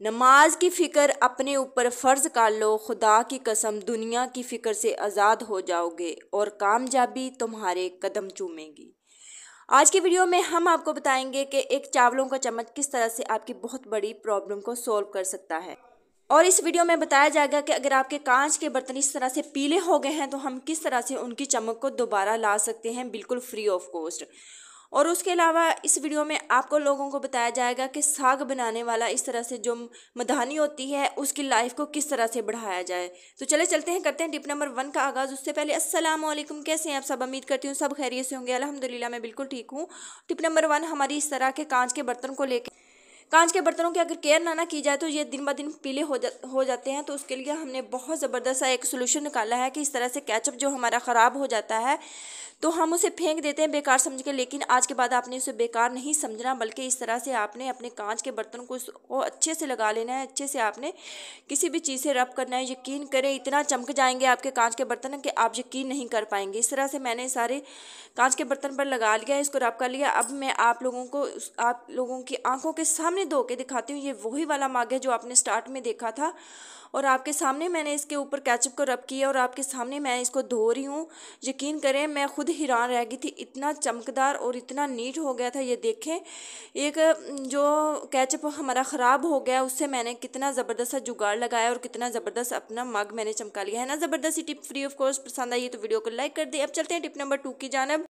नमाज़ की फ़िक्र अपने ऊपर फ़र्ज़ कर लो, खुदा की कसम दुनिया की फ़िक्र से आज़ाद हो जाओगे और कामयाबी तुम्हारे कदम चूमेगी। आज की वीडियो में हम आपको बताएँगे कि एक चावलों का चम्मच किस तरह से आपकी बहुत बड़ी प्रॉब्लम को सॉल्व कर सकता है। और इस वीडियो में बताया जाएगा कि अगर आपके कांच के बर्तन इस तरह से पीले हो गए हैं तो हम किस तरह से उनकी चमक को दोबारा ला सकते हैं, बिल्कुल फ्री ऑफ़ कॉस्ट और उसके अलावा इस वीडियो में आपको लोगों को बताया जाएगा कि साग बनाने वाला इस तरह से जो मधानी होती है, उसकी लाइफ को किस तरह से बढ़ाया जाए। तो चले, चलते हैं, करते हैं टिप नंबर वन का आगाज़। उससे पहले, अस्सलाम वालेकुम, कैसे हैं आप सब? उम्मीद करती हूँ सब खैरियत से होंगे। अलहमदिल्ला मैं बिल्कुल ठीक हूँ। टिप नंबर वन हमारी इस तरह के कांच के बर्तन को लेकर कांच के बर्तनों की अगर केयर ना ना की जाए तो ये दिन ब दिन पीले हो जा, हो जाते हैं। तो उसके लिए हमने बहुत ज़बरदस्त एक सोल्यूशन निकाला है कि इस तरह से कैचअप जो हमारा ख़राब हो जाता है तो हम उसे फेंक देते हैं बेकार समझ के। लेकिन आज के बाद आपने उसे बेकार नहीं समझना, बल्कि इस तरह से आपने अपने कांच के बर्तन को उसको अच्छे से लगा लेना है, अच्छे से आपने किसी भी चीज़ से रब करना है। यकीन करें, इतना चमक जाएँगे आपके कांच के बर्तन कि आप यकीन नहीं कर पाएँगे। इस तरह से मैंने सारे कांच के बर्तन पर लगा लिया, इसको रब कर लिया। अब मैं आप लोगों को, आप लोगों की आँखों के सामने धो के दिखाती हूँ, ये वही वाला माग है जो आपने स्टार्ट में देखा था। और आपके सामने मैंने इसके ऊपर कैचअप को रब किया और आपके सामने मैं इसको धो रही हूँ। यकीन करें, मैं खुद हैरान रह गई थी, इतना चमकदार और इतना नीट हो गया था, ये देखें। एक, जो कैचअप हमारा ख़राब हो गया, उससे मैंने कितना ज़बरदस्त जुगाड़ लगाया और कितना ज़बरदस्त अपना मग मैंने चमका लिया। है ना? ज़बरदस्त टिप फ्री ऑफ़ कोर्स पसंद आई तो वीडियो को लाइक कर दी। अब चलते हैं टिप नंबर टू की जानब।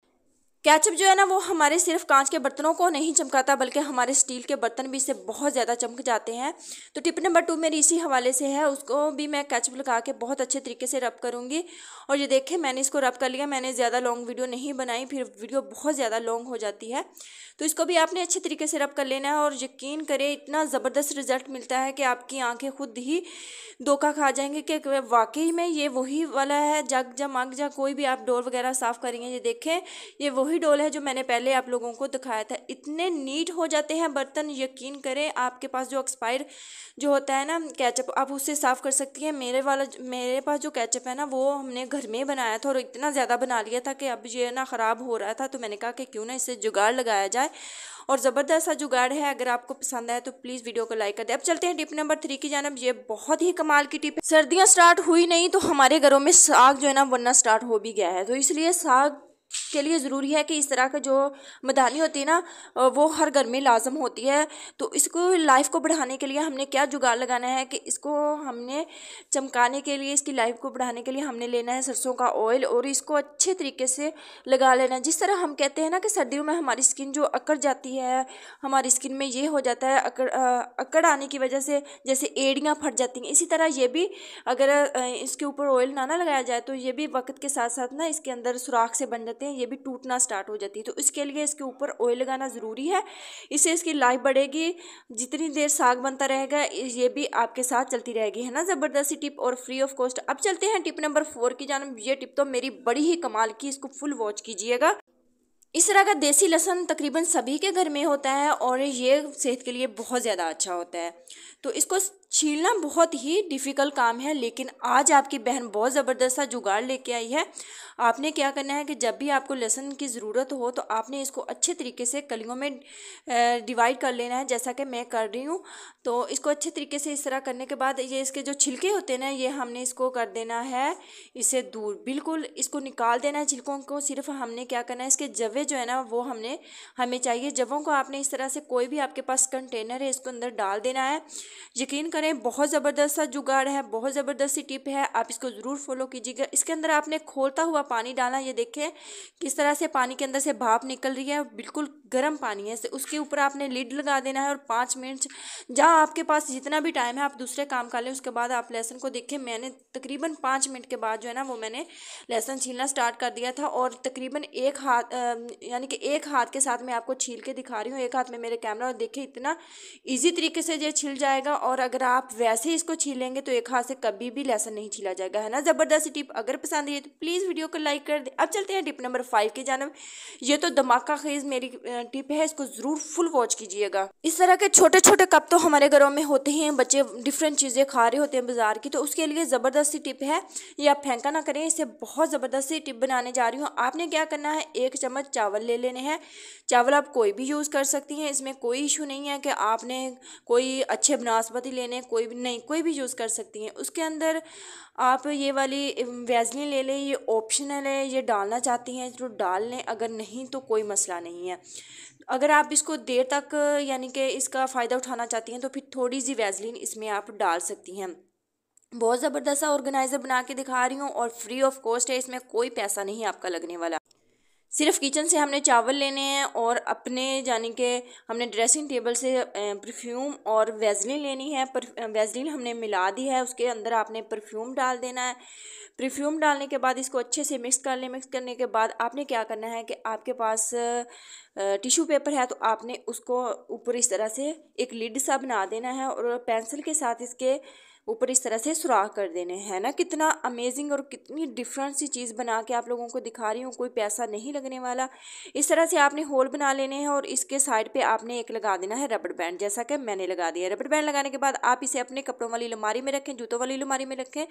कैचअप जो है ना, वो हमारे सिर्फ़ कांच के बर्तनों को नहीं चमकाता, बल्कि हमारे स्टील के बर्तन भी इससे बहुत ज़्यादा चमक जाते हैं। तो टिप नंबर टू मेरी इसी हवाले से है, उसको भी मैं कैचअप लगा के बहुत अच्छे तरीके से रब करूँगी। और ये देखें, मैंने इसको रब कर लिया, मैंने ज़्यादा लॉन्ग वीडियो नहीं बनाई, फिर वीडियो बहुत ज़्यादा लॉन्ग हो जाती है। तो इसको भी आपने अच्छे तरीके से रब कर लेना है, और यकीन करें, इतना ज़बरदस्त रिज़ल्ट मिलता है कि आपकी आँखें खुद ही धोखा खा जाएँगे कि वाकई में ये वही वाला है। जग जा, मग जा, कोई भी आप डोर वगैरह साफ़ करेंगे, ये देखें, ये वही डोल है जो मैंने पहले आप लोगों को दिखाया था। इतने नीट हो जाते हैं बर्तन, यकीन करें, आपके पास जो एक्सपायर जो होता है ना कैचअप आप उससे साफ़ कर सकती हैं। मेरे वाला मेरे पास जो कैचअप है ना, वो हमने घर में बनाया था और इतना ज़्यादा बना लिया था कि अब ये ना ख़राब हो रहा था तो मैंने कहा कि क्यों ना इससे जुगाड़ लगाया जाए। और ज़बरदस्त सा जुगाड़ है, अगर आपको पसंद आए तो प्लीज़ वीडियो को लाइक कर दे। अब चलते हैं टिप नंबर थ्री की जानब। ये बहुत ही कमाल की टिप है। सर्दियाँ स्टार्ट हुई नहीं तो हमारे घरों में साग जो है ना, बनना स्टार्ट हो भी गया है। तो इसलिए साग के लिए ज़रूरी है कि इस तरह का जो मदानी होती है ना वो हर घर में लाजम होती है। तो इसको लाइफ को बढ़ाने के लिए हमने क्या जुगाड़ लगाना है कि इसको हमने चमकाने के लिए, इसकी लाइफ को बढ़ाने के लिए हमने लेना है सरसों का ऑयल और इसको अच्छे तरीके से लगा लेना है। जिस तरह हम कहते हैं ना कि सर्दियों में हमारी स्किन जो अकड़ जाती है, हमारी स्किन में ये हो जाता है अकड़ अकड़ आने की वजह से जैसे एड़ियाँ फट जाती हैं। इसी तरह ये भी अगर इसके ऊपर ऑयल ना ना लगाया जाए तो ये भी वक्त के साथ साथ ना इसके अंदर सुराख से बन जाते हैं, ये भी टूटना स्टार्ट हो जाती है। तो इसके लिए इसके ऊपर ऑयल लगाना ज़रूरी है। इससे इसकी लाइफ बढ़ेगी, जितनी देर साग बनता रहेगा, ये भी आपके साथ चलती रहेगी, है ना? ज़बरदस्ती टिप और फ्री ऑफ़ कॉस्ट अब चलते हैं टिप नंबर फोर की जानब। ये टिप तो मेरी बड़ी ही कमाल की, इसको फुल वॉच कीजिएगा। इस तरह का देसी लहसन तकरीबन सभी के घर में होता है और ये सेहत के लिए बहुत ज़्यादा अच्छा होता है। तो इसको छीलना बहुत ही डिफ़िकल्ट काम है, लेकिन आज आपकी बहन बहुत ज़बरदस्त सा जुगाड़ लेके आई है। आपने क्या करना है कि जब भी आपको लहसुन की ज़रूरत हो तो आपने इसको अच्छे तरीके से कलियों में डिवाइड कर लेना है, जैसा कि मैं कर रही हूँ। तो इसको अच्छे तरीके से इस तरह करने के बाद ये इसके जो छिलके होते हैं ना, ये हमने इसको कर देना है, इसे दूर। बिल्कुल इसको निकाल देना है छिलकों को, सिर्फ़ हमने क्या करना है, इसके जवे जो है ना, वो हमने, हमें चाहिए। जवों को आपने इस तरह से कोई भी आपके पास कंटेनर है, इसको अंदर डाल देना है। यकीन करें बहुत ज़बरदस्त सा जुगाड़ है, बहुत ज़बरदस्त सी टिप है। आप इसको ज़रूर फॉलो कीजिएगा। इसके अंदर आपने खोलता हुआ पानी डाला, ये देखें, किस तरह से पानी के अंदर से भाप निकल रही है। बिल्कुल गर्म पानी है। उसके ऊपर आपने लिड लगा देना है और पाँच मिनट जहाँ आपके पास जितना भी टाइम है, आप दूसरे काम कर लें। उसके बाद आप लहसुन को देखें। मैंने तकरीबन पाँच मिनट के बाद जो है ना, वो मैंने लहसुन छीलना स्टार्ट कर दिया था और तकरीबन एक हाथ यानी कि एक हाथ के साथ मैं आपको छील के दिखा रही हूँ। एक हाथ में मेरे कैमरा और देखें, इतना ईजी तरीके से ये छिल जाएगा और अगर आप वैसे ही इसको छीलेंगे तो एक हाथ से कभी भी लहसन नहीं छीला जाएगा, है ना? ज़बरदस्त टिप अगर पसंद है तो प्लीज़ वीडियो को लाइक कर दें। अब चलते हैं टिप नंबर फाइव की जानब। ये तो धमाका खेज मेरी टिप है, इसको ज़रूर फुल वॉच कीजिएगा। इस तरह के छोटे छोटे कप तो हमारे घरों में होते हैं बच्चे डिफरेंट चीज़ें खा रहे होते हैं बाज़ार की तो उसके लिए ज़बरदस्ती टिप है। ये आप फेंका ना करें, इसे बहुत ज़बरदस्ती टिप बनाने जा रही हूँ। आपने क्या करना है, एक चम्मच चावल ले लेने हैं। चावल आप कोई भी यूज़ कर सकती हैं, इसमें कोई इशू नहीं है कि आपने कोई अच्छे बनास्पति लेने कोई भी, नहीं, कोई भी यूज़ कर सकती हैं। उसके अंदर आप ये वाली वैजलिन ले लें, ये ऑप्शनल है, ये डालना चाहती हैं तो डाल लें, अगर नहीं तो कोई मसला नहीं है। अगर आप इसको देर तक, यानी कि इसका फ़ायदा उठाना चाहती हैं तो फिर थोड़ी सी वैजलिन इसमें आप डाल सकती हैं। बहुत ज़बरदस्त ऑर्गेनाइज़र बना के दिखा रही हूँ और फ्री ऑफ़ कॉस्ट है, इसमें कोई पैसा नहीं आपका लगने वाला। सिर्फ़ किचन से हमने चावल लेने हैं और अपने, यानी कि हमने ड्रेसिंग टेबल से परफ्यूम और वेजलिन लेनी है। पर वेजलिन हमने मिला दी है, उसके अंदर आपने परफ्यूम डाल देना है। परफ्यूम डालने के बाद इसको अच्छे से मिक्स कर लें। मिक्स करने के बाद आपने क्या करना है कि आपके पास टिश्यू पेपर है तो आपने उसको ऊपर इस तरह से एक लिड सा बना देना है और पेंसिल के साथ इसके ऊपर इस तरह से सुराख कर देने हैं ना? कितना अमेजिंग और कितनी डिफरेंट सी चीज़ बना के आप लोगों को दिखा रही हूँ, कोई पैसा नहीं लगने वाला। इस तरह से आपने होल बना लेने हैं और इसके साइड पे आपने एक लगा देना है रबड़ बैंड जैसा कि मैंने लगा दिया। रबड़ बैंड लगाने के बाद आप इसे अपने कपड़ों वाली अलमारी में रखें, जूतों वाली अलमारी में रखें।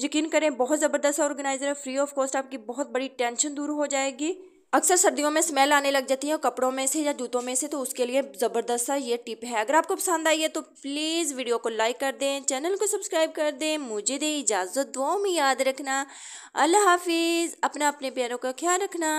यकीन करें, बहुत ज़बरदस्त ऑर्गेनाइजर है। फ्री ऑफ़ कॉस्ट आपकी बहुत बड़ी टेंशन दूर हो जाएगी। अक्सर सर्दियों में स्मेल आने लग जाती है कपड़ों में से या जूतों में से तो उसके लिए ज़बरदस्त सा ये टिप है। अगर आपको पसंद आई है तो प्लीज़ वीडियो को लाइक कर दें चैनल को सब्सक्राइब कर दें, मुझे दे इजाज़त, दुआओं में याद रखना। अल्लाह हाफिज़ अपना अपने प्यारों का ख्याल रखना।